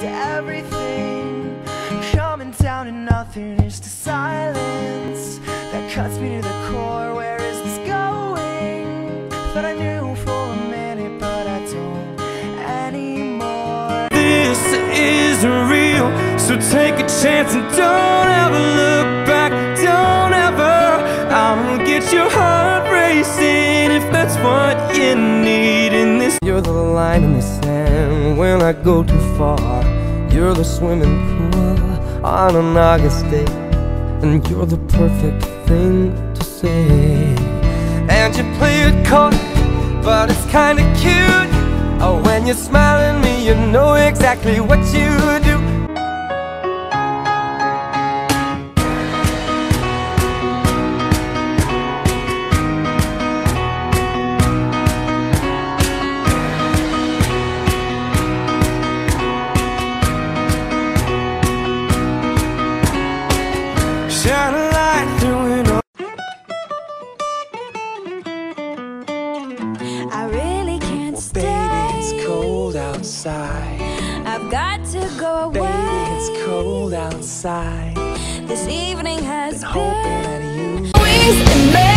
to everything. Coming down to nothing is to silence that cuts me to the core. Where is this going? Thought I knew for a minute, but I don't anymore. This is real, so take a chance and don't ever look back. Don't ever. I'll get your heart racing if that's what you need in this. You're the line in the sand when I go too far. You're the swimming pool on an August day, and you're the perfect thing to say. And you play it coy, but it's kinda cute. Oh, when you're smiling at me, you know exactly what you do. I really can't stay. Baby, it's cold outside. I've got to go away. Baby, it's cold outside. This evening has Hoping been that you